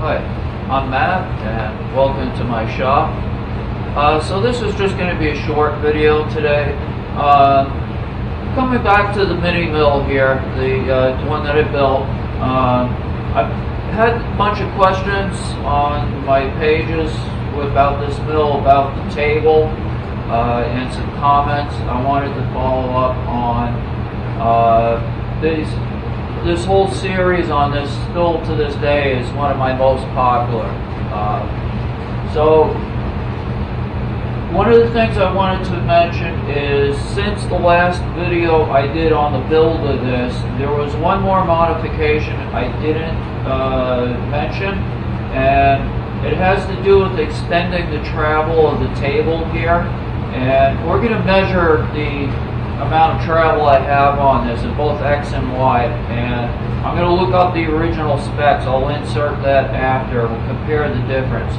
Hi, I'm Matt and welcome to my shop. Uh, so this is just going to be a short video today. Uh, coming back to the mini mill here, the uh, one that I built. Uh, I've had a bunch of questions on my pages about this mill, about the table, uh, and some comments. I wanted to follow up on uh, these this whole series on this still to this day is one of my most popular. Uh, so one of the things I wanted to mention is since the last video I did on the build of this, there was one more modification I didn't uh, mention, and it has to do with extending the travel of the table here. And we're going to measure the amount of travel I have on this in both X and Y. And I'm going to look up the original specs. I'll insert that after. We'll compare the difference.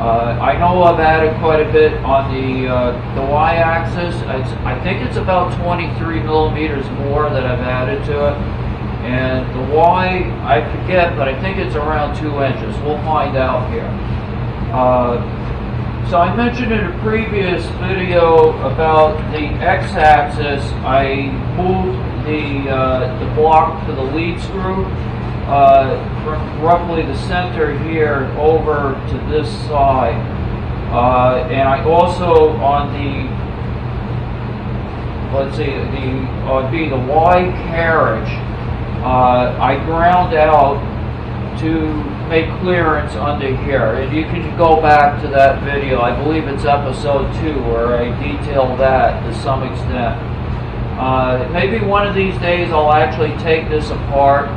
Uh, I know I've added quite a bit on the uh, the y-axis. I think it's about 23 millimeters more that I've added to it. And the y, I forget, but I think it's around 2 inches. We'll find out here. Uh, so I mentioned in a previous video about the x-axis, I moved the, uh, the block to the lead screw uh, from roughly the center here over to this side. Uh, and I also on the, let's see, the, uh, be the Y carriage, uh, I ground out to make clearance under here. And you can go back to that video. I believe it's episode two where I detail that to some extent. Uh, maybe one of these days I'll actually take this apart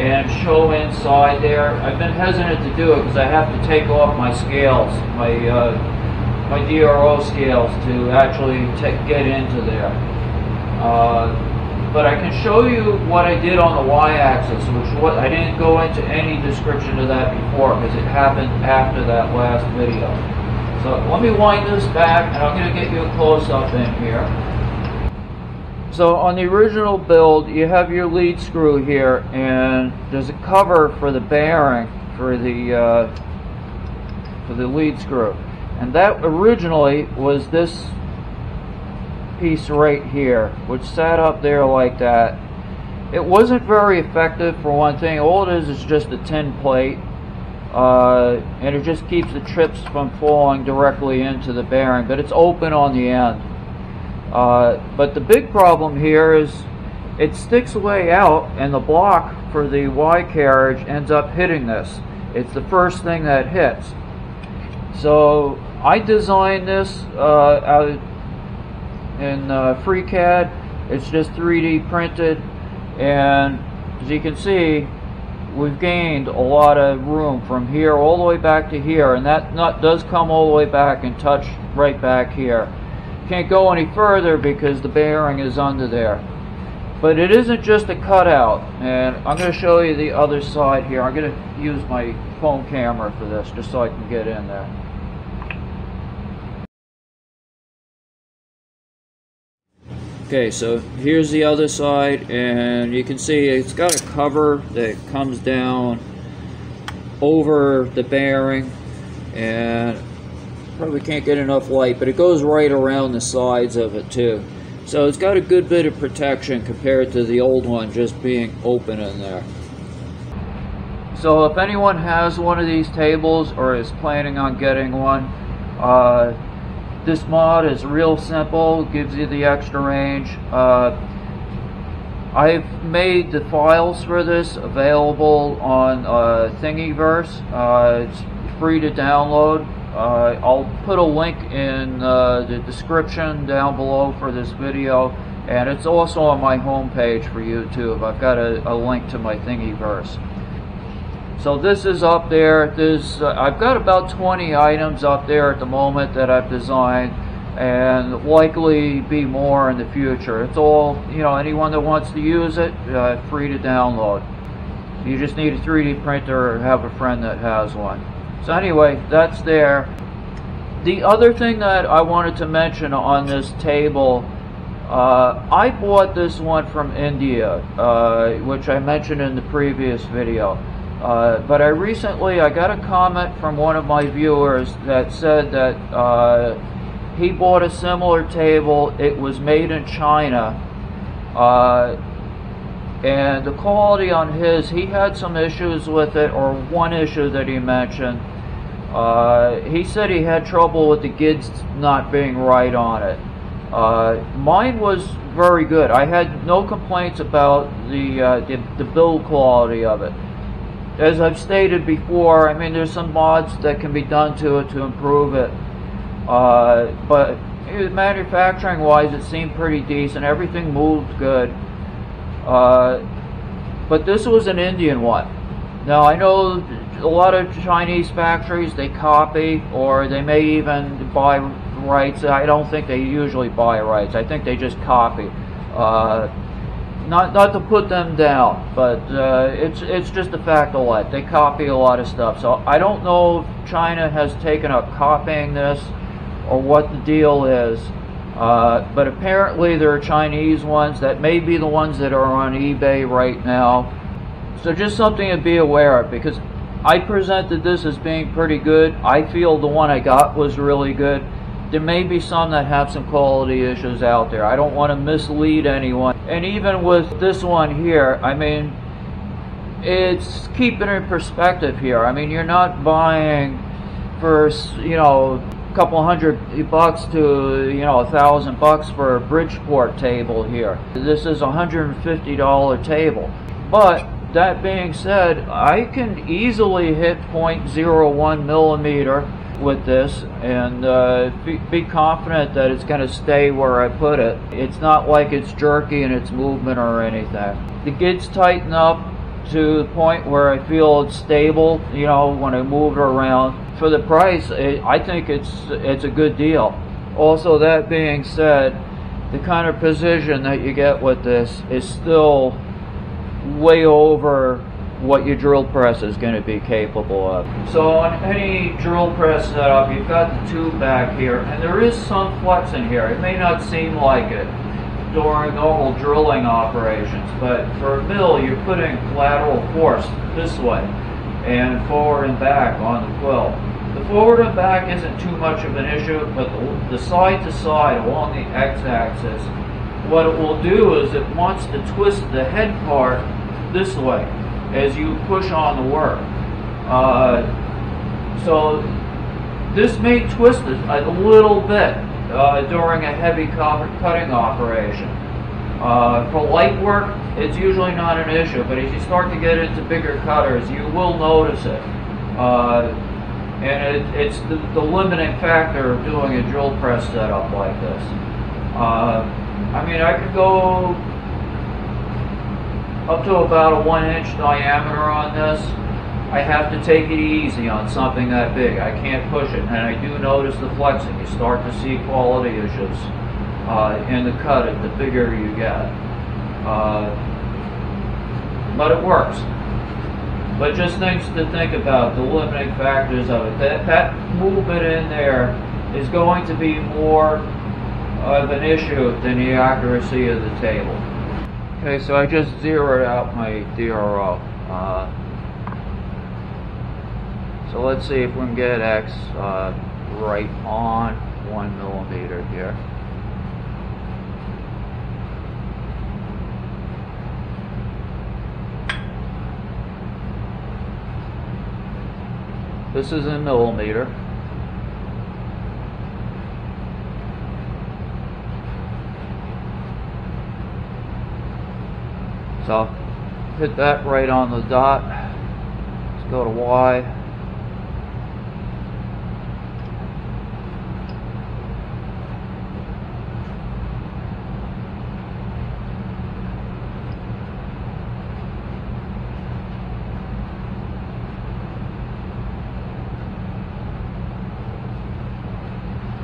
and show inside there. I've been hesitant to do it because I have to take off my scales, my uh, my DRO scales to actually get into there. Uh, but I can show you what I did on the y-axis, which I didn't go into any description of that before because it happened after that last video. So let me wind this back and I'm going to get you a close-up in here. So on the original build, you have your lead screw here and there's a cover for the bearing for the uh, for the lead screw. And that originally was this piece right here, which sat up there like that. It wasn't very effective for one thing. All it is is just a tin plate. Uh, and it just keeps the trips from falling directly into the bearing, but it's open on the end. Uh, but the big problem here is it sticks way out and the block for the Y carriage ends up hitting this. It's the first thing that hits. So I designed this uh, in uh, FreeCAD. It's just 3D printed and as you can see we've gained a lot of room from here all the way back to here and that nut does come all the way back and touch right back here. Can't go any further because the bearing is under there. But it isn't just a cutout and I'm going to show you the other side here. I'm going to use my phone camera for this just so I can get in there. Okay, so here's the other side, and you can see it's got a cover that comes down over the bearing, and probably can't get enough light, but it goes right around the sides of it too. So it's got a good bit of protection compared to the old one just being open in there. So if anyone has one of these tables or is planning on getting one, uh, this mod is real simple, gives you the extra range. Uh, I've made the files for this available on uh, Thingiverse. Uh, it's free to download. Uh, I'll put a link in uh, the description down below for this video and it's also on my homepage for YouTube. I've got a, a link to my Thingiverse. So this is up there. There's, uh, I've got about 20 items up there at the moment that I've designed and likely be more in the future. It's all, you know, anyone that wants to use it, uh, free to download. You just need a 3D printer or have a friend that has one. So anyway, that's there. The other thing that I wanted to mention on this table, uh, I bought this one from India, uh, which I mentioned in the previous video. Uh, but I recently I got a comment from one of my viewers that said that uh, he bought a similar table. It was made in China, uh, and the quality on his he had some issues with it, or one issue that he mentioned. Uh, he said he had trouble with the gibs not being right on it. Uh, mine was very good. I had no complaints about the, uh, the, the build quality of it. As I've stated before, I mean, there's some mods that can be done to it to improve it. Uh, but manufacturing wise, it seemed pretty decent. Everything moved good. Uh, but this was an Indian one. Now, I know a lot of Chinese factories, they copy or they may even buy rights. I don't think they usually buy rights. I think they just copy. Uh, not not to put them down, but uh, it's it's just a fact of life. They copy a lot of stuff. So I don't know if China has taken up copying this or what the deal is. Uh, but apparently there are Chinese ones that may be the ones that are on eBay right now. So just something to be aware of because I presented this as being pretty good. I feel the one I got was really good there may be some that have some quality issues out there. I don't want to mislead anyone. And even with this one here, I mean, it's keeping in perspective here. I mean, you're not buying for, you know, a couple hundred bucks to, you know, a thousand bucks for a Bridgeport table here. This is a $150 table. But that being said, I can easily hit 0.01 millimeter with this and uh, be, be, confident that it's going to stay where I put it. It's not like it's jerky in its movement or anything. The gibs tighten up to the point where I feel it's stable, you know, when I move it around. For the price, it, I think it's it's a good deal. Also, that being said, the kind of position that you get with this is still way over what your drill press is going to be capable of. So on any drill press setup, you've got the tube back here, and there is some flex in here. It may not seem like it during normal drilling operations, but for a mill, you're putting lateral force this way and forward and back on the quill. The forward and back isn't too much of an issue, but the, the side to side along the x-axis, what it will do is it wants to twist the head part this way as you push on the work. Uh, so this may twist it a little bit uh, during a heavy cutting operation. Uh, for light work, it's usually not an issue, but as you start to get into bigger cutters, you will notice it. Uh, and it, it's the, the, limiting factor of doing a drill press setup like this. Uh, I mean, I could go up to about a one inch diameter on this. I have to take it easy on something that big. I can't push it. And I do notice the flexing. You start to see quality issues uh, in the cut the bigger you get. Uh, but it works. But just things to think about, the limiting factors of it. That, that movement in there is going to be more of an issue than the accuracy of the table. Okay, so I just zeroed out my DRO. Uh, so let's see if we can get X uh, right on one millimeter here. This is in millimeter. So hit that right on the dot. Let's go to Y.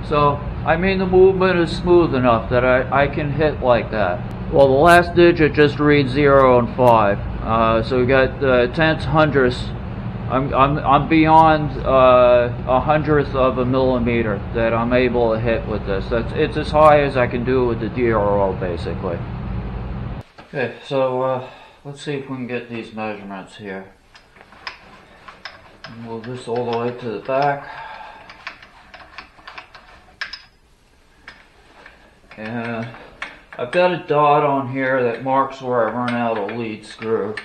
So, I mean the movement is smooth enough that I, I can hit like that. Well, the last digit just reads 0 and 5. Uh, so we got uh, tenths, hundredths. I'm, I'm, I'm beyond uh, a hundredth of a millimeter that I'm able to hit with this. That's It's as high as I can do with the DRO, basically. Okay, so uh, let's see if we can get these measurements here. Move this all the way to the back. And I've got a dot on here that marks where I run out a lead screw.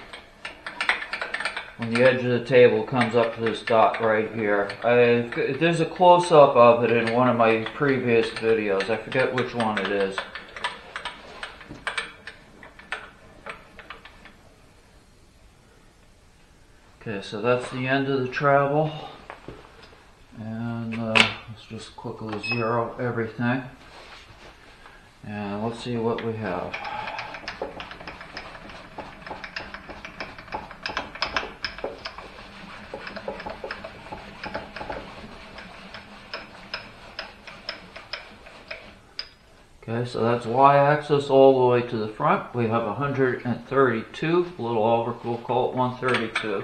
When the edge of the table comes up to this dot right here. I, there's a close-up of it in one of my previous videos. I forget which one it is. Okay, so that's the end of the travel. And uh, let's just quickly zero everything. And let's see what we have. Okay, so that's y-axis all the way to the front. We have 132, a little over, we'll call it 132.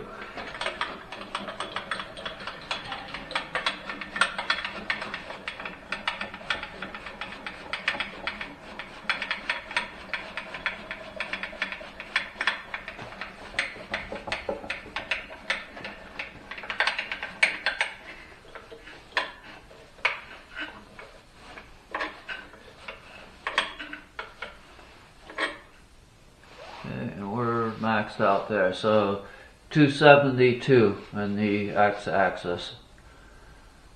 Maxed out there. So 272 in the x-axis.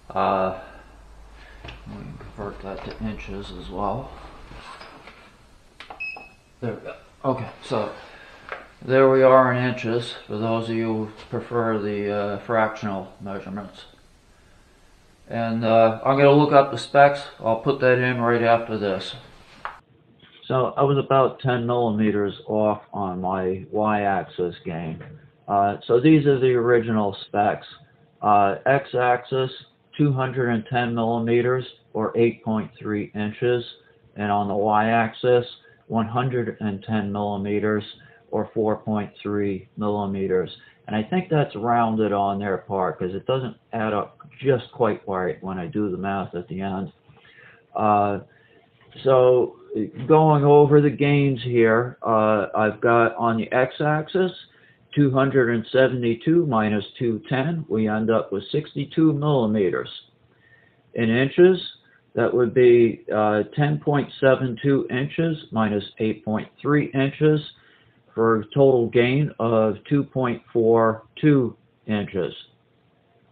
Uh, we can convert that to inches as well. There we go. Okay, so there we are in inches for those of you who prefer the uh, fractional measurements. And uh, I'm going to look up the specs. I'll put that in right after this. So I was about 10 millimeters off on my y-axis gain. Uh, so these are the original specs. Uh, x-axis 210 millimeters or 8.3 inches and on the y-axis 110 millimeters or 4.3 millimeters. And I think that's rounded on their part because it doesn't add up just quite right when I do the math at the end. Uh, so going over the gains here, uh, I've got on the x-axis 272 minus 210, we end up with 62 millimeters. In inches, that would be uh, 10.72 inches minus 8.3 inches for a total gain of 2.42 inches.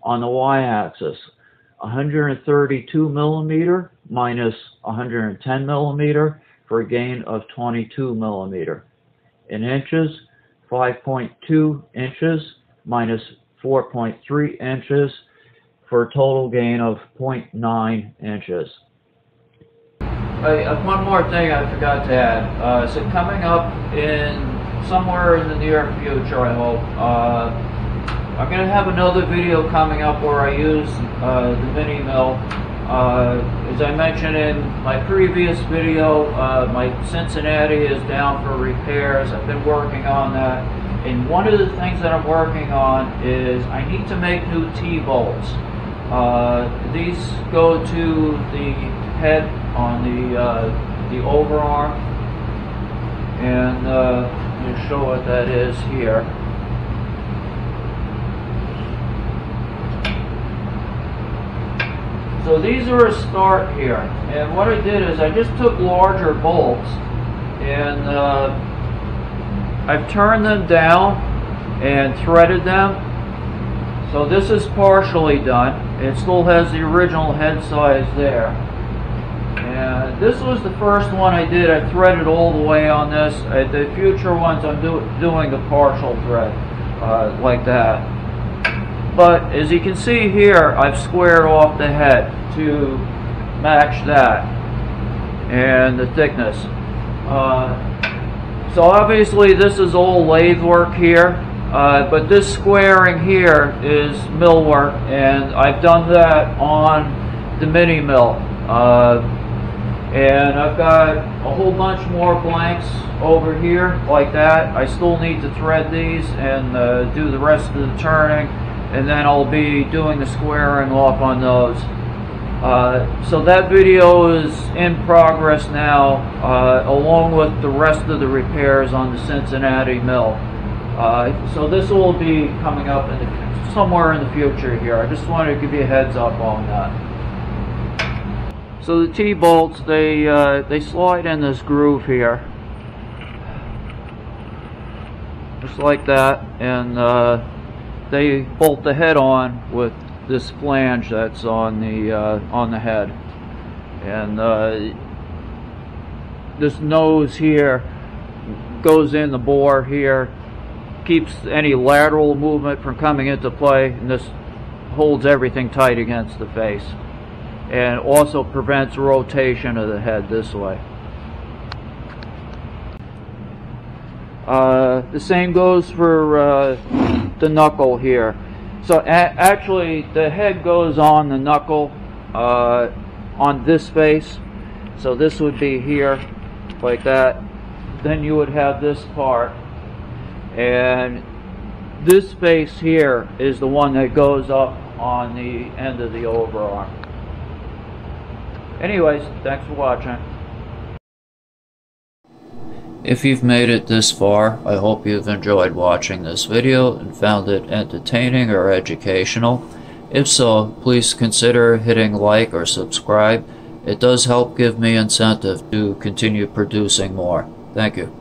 On the y-axis, 132 millimeter minus 110 millimeter for a gain of 22 millimeter. In inches, 5.2 inches minus 4.3 inches for a total gain of 0.9 inches. Uh, one more thing I forgot to add. Uh, so coming up in somewhere in the near future, I hope, uh, I'm going to have another video coming up where I use uh, the mini mill. Uh, as I mentioned in my previous video, uh, my Cincinnati is down for repairs. I've been working on that. And one of the things that I'm working on is I need to make new T-bolts. Uh, these go to the head on the, uh, the overarm. And uh, going to show what that is here. So these are a start here. And what I did is I just took larger bolts and uh, I've turned them down and threaded them. So this is partially done. It still has the original head size there. And this was the first one I did. I threaded all the way on this. At the future ones I'm do doing the partial thread uh, like that. But as you can see here, I've squared off the head to match that and the thickness. Uh, so obviously this is all lathe work here, uh, but this squaring here is mill work and I've done that on the mini mill. Uh, and I've got a whole bunch more blanks over here like that. I still need to thread these and uh, do the rest of the turning and then I'll be doing the squaring off on those. Uh, so that video is in progress now, uh, along with the rest of the repairs on the Cincinnati mill. Uh, so this will be coming up in the, somewhere in the future here. I just wanted to give you a heads up on that. So the T-bolts, they, uh, they slide in this groove here. Just like that. And uh, they bolt the head on with this flange that's on the, uh, on the head. And uh, this nose here goes in the bore here keeps any lateral movement from coming into play and this holds everything tight against the face and also prevents rotation of the head this way. Uh, the same goes for uh, the knuckle here. So actually the head goes on the knuckle uh, on this face. So this would be here like that. Then you would have this part and this face here is the one that goes up on the end of the overarm. Anyways, thanks for watching. If you've made it this far, I hope you've enjoyed watching this video and found it entertaining or educational. If so, please consider hitting like or subscribe. It does help give me incentive to continue producing more. Thank you.